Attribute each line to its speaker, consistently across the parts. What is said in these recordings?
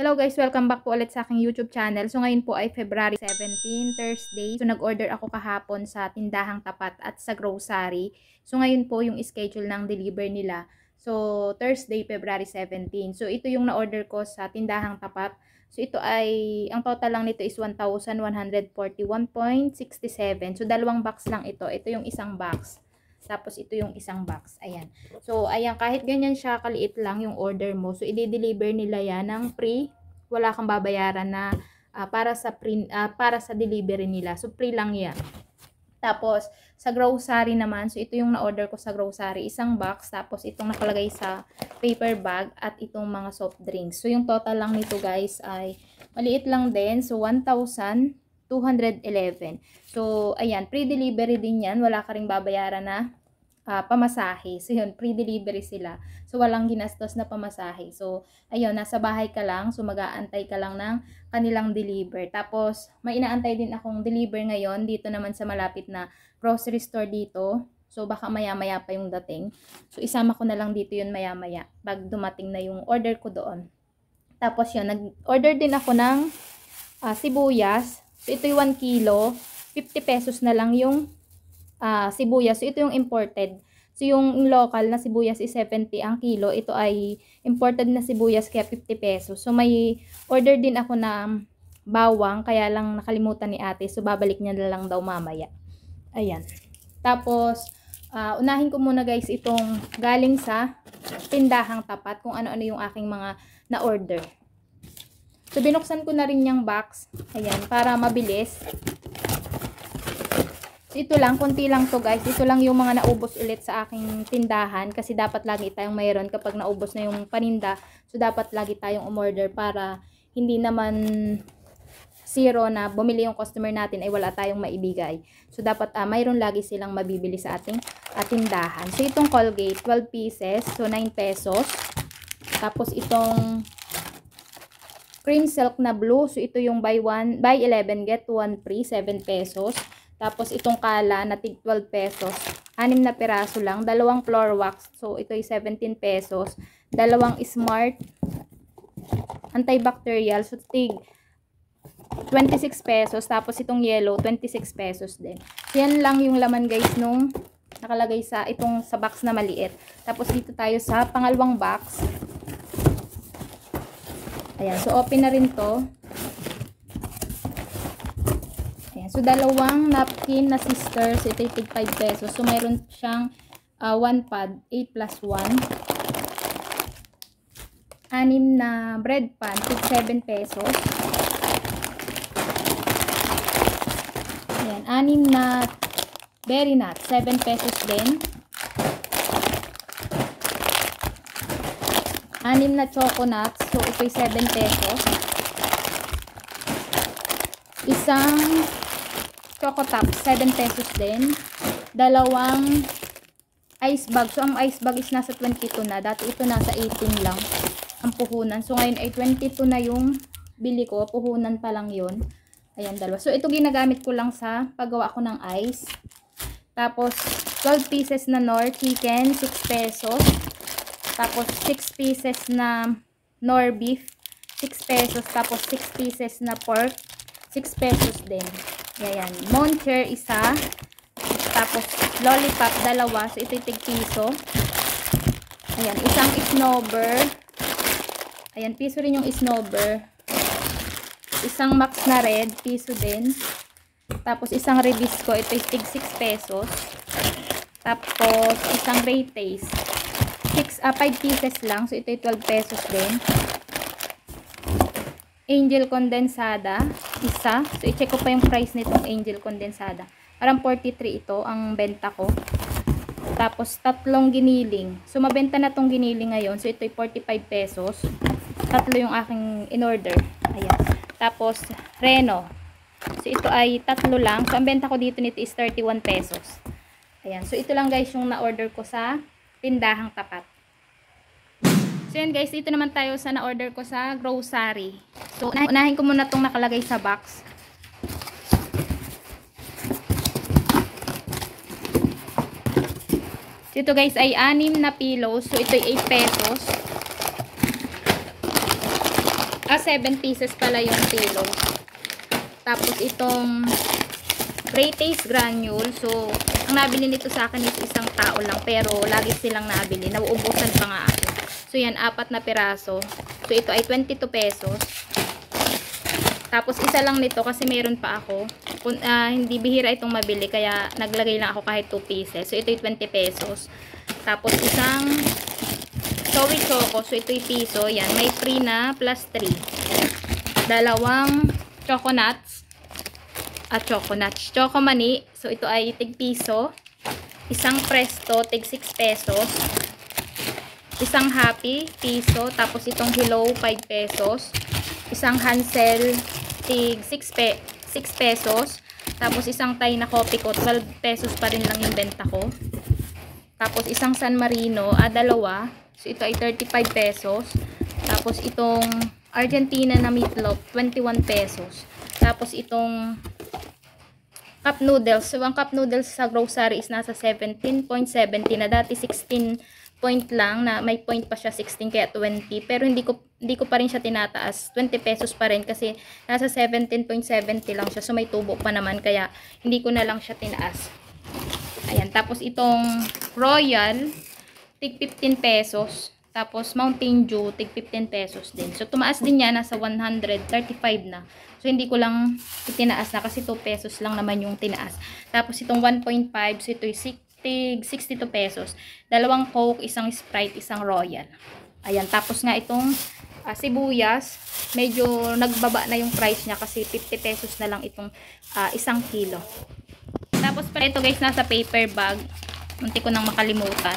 Speaker 1: Hello guys, welcome back po ulit sa aking YouTube channel. So ngayon po ay February 17, Thursday. So nag-order ako kahapon sa tindahang tapat at sa grocery. So ngayon po yung schedule ng deliver nila. So Thursday, February 17. So ito yung na-order ko sa tindahang tapat. So ito ay, ang total lang nito is 1,141.67. So dalawang box lang ito. Ito yung isang box. Tapos ito yung isang box. Ayan. So, ayan, kahit ganyan siya, kaliit lang yung order mo. So, i-deliver nila yan ng free. Wala kang babayaran na uh, para sa print, uh, para sa delivery nila. So, free lang yan. Tapos, sa grocery naman, so ito yung na-order ko sa grocery, isang box, tapos itong nakalagay sa paper bag, at itong mga soft drinks. So, yung total lang nito guys ay maliit lang din. So, 1,211. So, ayan, pre-delivery din yan. Wala ka ring babayaran na uh, pamasahe. So, yun, pre-delivery sila. So, walang ginastos na pamasahe. So, ayun, nasa bahay ka lang. So, mag-aantay ka lang ng kanilang deliver. Tapos, may inaantay din akong deliver ngayon dito naman sa malapit na grocery store dito. So, baka maya-maya pa yung dating. So, isama ko na lang dito yun maya-maya pag dumating na yung order ko doon. Tapos, yun, nag-order din ako ng uh, sibuyas. So, ito yung 1 kilo. 50 pesos na lang yung uh, sibuyas. So, ito yung imported. So, yung local na sibuyas is 70 ang kilo. Ito ay imported na sibuyas kaya 50 pesos. So, may order din ako na bawang. Kaya lang nakalimutan ni ate. So, babalik niya na lang daw mamaya. Ayan. Tapos, uh, unahin ko muna guys itong galing sa tindahang tapat. Kung ano-ano yung aking mga na-order. So, binuksan ko na rin yung box. Ayan, para mabilis. Ito lang, konti lang to guys. Ito lang yung mga naubos ulit sa aking tindahan. Kasi dapat lagi tayong mayroon kapag naubos na yung paninda. So, dapat lagi tayong umorder para hindi naman zero na bumili yung customer natin ay wala tayong maibigay. So, dapat uh, mayroon lagi silang mabibili sa ating uh, tindahan. So, itong Colgate, 12 pieces. So, 9 pesos. Tapos, itong cream silk na blue. So, ito yung buy, one, buy 11, get 1 free, 7 pesos. Tapos itong kala na tig 12 pesos. Anim na piraso lang. Dalawang floor wax. So ito ay 17 pesos. Dalawang smart antibacterial. So tig 26 pesos. Tapos itong yellow 26 pesos din. So, yan lang yung laman guys nung nakalagay sa itong sa box na maliit. Tapos dito tayo sa pangalawang box. Ayan. So open na rin to. So, dalawang napkin na sisters. Ito yung 5 pesos. So, mayroon siyang uh, pad, 8 plus 1. Anim na bread pan, 7 pesos. Ayan, anim na berry nut, 7 pesos din. Anim na choco nuts, so ito'y 7 pesos. Isang Choco Top, 7 pesos din. Dalawang ice bag. So, ang ice bag is nasa 22 na. Dati ito nasa 18 lang ang puhunan. So, ngayon ay 22 na yung bili ko. Puhunan pa lang yun. Ayan, dalawa. So, ito ginagamit ko lang sa paggawa ko ng ice. Tapos, 12 pieces na Nor chicken, 6 pesos. Tapos, 6 pieces na Nor beef, 6 pesos. Tapos, 6 pieces na pork, 6 pesos din. Ayan. Moncher, isa. Tapos, lollipop, dalawa. So, ito yung piso. Ayan. Isang snowber. Ayan. Piso rin yung snowber. Isang max na red. Piso din. Tapos, isang rebisco. Ito yung tig 6 pesos. Tapos, isang ray taste. 6, uh, 5 pieces lang. So, ito yung 12 pesos din. Angel Condensada, isa. So, i-check ko pa yung price nitong Angel Condensada. Parang 43 ito ang benta ko. Tapos, tatlong giniling. So, mabenta na tong giniling ngayon. So, ito ay 45 pesos. Tatlo yung aking in-order. Ayan. Tapos, Reno. So, ito ay tatlo lang. So, ang benta ko dito nito is 31 pesos. Ayan. So, ito lang guys yung na-order ko sa tindahang tapat. So yan guys, dito naman tayo sa na-order ko sa grocery. So unahin ko muna itong nakalagay sa box. Ito guys ay anim na pillows. So ito ay 8 pesos. Ah, 7 pieces pala yung kilo. Tapos itong Ray Taste Granule. So, ang nabili nito sa akin is isang tao lang. Pero, lagi silang nabili. Nauubusan pa nga ako. So, yan, apat na piraso. So, ito ay 22 pesos. Tapos, isa lang nito kasi meron pa ako. Kung, uh, hindi bihira itong mabili. Kaya, naglagay lang ako kahit 2 pieces. So, ito ay 20 pesos. Tapos, isang Soy Choco. So, ito ay piso. Yan, may free na plus 3. Dalawang choco nuts at choco nuts. Choco mani, so ito ay tig piso. Isang presto, tig 6 pesos. Isang happy, piso. Tapos itong hello, 5 pesos. Isang hansel, tig 6, pe 6 pesos. Tapos isang Thai na coffee ko, 12 pesos pa rin lang yung benta ko. Tapos isang San Marino, ah, dalawa. So ito ay 35 pesos. Tapos itong Argentina na meatloaf, 21 pesos. Tapos itong cup noodles. So, ang cup noodles sa grocery is nasa 17.70 na dati 16 point lang na may point pa siya 16 kaya 20 pero hindi ko hindi ko pa rin siya tinataas. 20 pesos pa rin kasi nasa 17.70 lang siya. So may tubo pa naman. Kaya hindi ko na lang siya tinaas. Ayan. Tapos itong royal tig 15 pesos. Tapos mountain dew tig 15 pesos din. So tumaas din niya. Nasa 135 na. So hindi ko lang itinaas na kasi 2 pesos lang naman yung tinaas. Tapos itong 1.5 so ito'y 6 tig 62 pesos. Dalawang Coke, isang Sprite, isang Royal. Ayan, tapos nga itong uh, sibuyas, medyo nagbaba na yung price niya kasi 50 pesos na lang itong uh, isang kilo. Tapos pa ito guys, nasa paper bag. Munti ko nang makalimutan.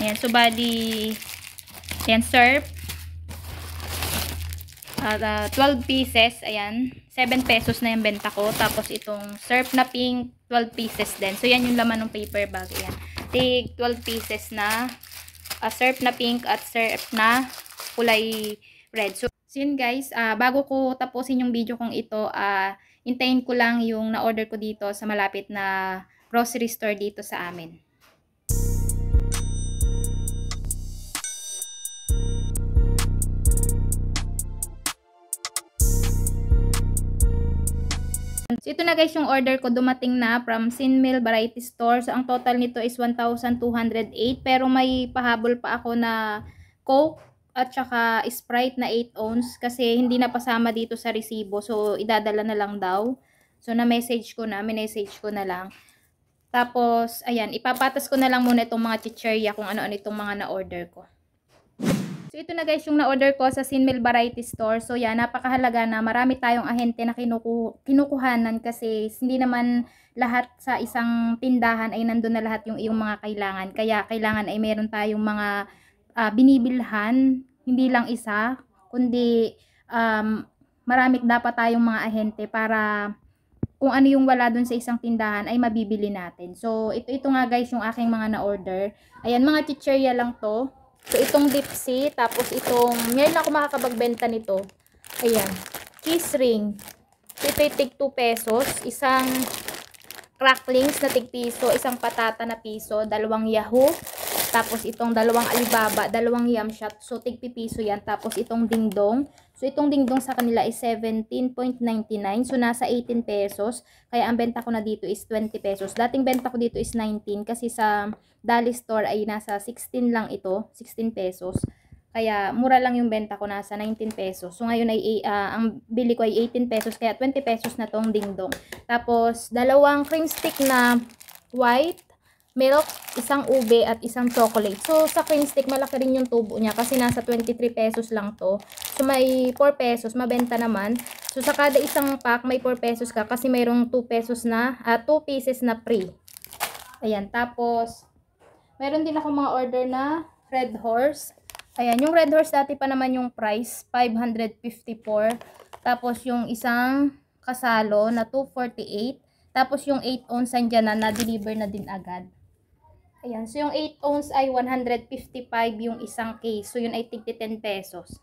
Speaker 1: Ayan, so body, ayan, serve. Uh, 12 pieces, ayan. 7 pesos na yung benta ko. Tapos itong surf na pink, 12 pieces din. So yan yung laman ng paper bag, ayan. Take 12 pieces na uh, surf na pink at surf na kulay red. So, so yun guys, uh, bago ko tapusin yung video kong ito, uh, hintayin ko lang yung na-order ko dito sa malapit na grocery store dito sa amin. Ito na guys yung order ko dumating na from Sinmil Variety Store. So, ang total nito is 1,208. Pero may pahabol pa ako na Coke at saka Sprite na 8 ounce. Kasi hindi na pasama dito sa resibo. So, idadala na lang daw. So, na-message ko na. Minessage ko na lang. Tapos, ayan. Ipapatas ko na lang muna itong mga chicherya kung ano-ano itong mga na-order ko. So, ito na guys yung na-order ko sa Sinmil Variety Store. So, yan, napakahalaga na marami tayong ahente na kinuku kinukuhanan kasi hindi naman lahat sa isang tindahan ay nandun na lahat yung iyong mga kailangan. Kaya, kailangan ay meron tayong mga uh, binibilhan, hindi lang isa, kundi um, marami dapat tayong mga ahente para kung ano yung wala dun sa isang tindahan ay mabibili natin. So, ito, ito nga guys yung aking mga na-order. Ayan, mga chicherya lang to. So, itong dipsy, tapos itong, ngayon ako makakabagbenta nito. Ayan. Kiss ring. Tig 2 pesos. Isang cracklings na tig piso. Isang patata na piso. Dalawang yahoo. Tapos itong dalawang alibaba, dalawang yam shot. So tigpipiso yan. Tapos itong dingdong. So itong dingdong sa kanila is 17.99. So nasa 18 pesos. Kaya ang benta ko na dito is 20 pesos. Dating benta ko dito is 19 kasi sa Dali Store ay nasa 16 lang ito. 16 pesos. Kaya mura lang yung benta ko nasa 19 pesos. So ngayon ay uh, ang bili ko ay 18 pesos kaya 20 pesos na tong dingdong. Tapos dalawang cream stick na white milk, isang ube, at isang chocolate. So, sa cream stick, malaki rin yung tubo niya kasi nasa 23 pesos lang to. So, may 4 pesos, mabenta naman. So, sa kada isang pack, may 4 pesos ka kasi mayroong 2 pesos na, uh, ah, 2 pieces na free. Ayan, tapos, meron din ako mga order na Red Horse. Ayan, yung Red Horse dati pa naman yung price, 554. Tapos, yung isang kasalo na 248. Tapos, yung 8 ounce andyan na, na-deliver na din agad. Ayan. So, yung 8 ounce ay 155 yung isang case. So, yun ay tigti 10 pesos.